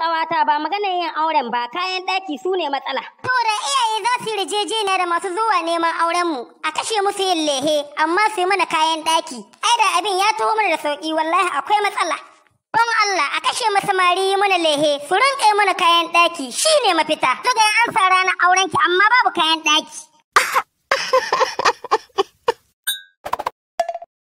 ƙawata ba maganar yin auren ba kayan ɗaki su ne matsala. To da iyaye za su yi rijejeniya da masu zuwa neman auren mu a kashe musu yin lehe amma su mana kayan ɗaki. Ai da abin ya taho mana da sauƙi wallahi akwai matsala. Don Allah a kashe masa mari yi mana lehe su rinƙa mana kayan ɗaki shi ne mafita. Tuga an sa ranar aurenki amma babu kayan ɗaki.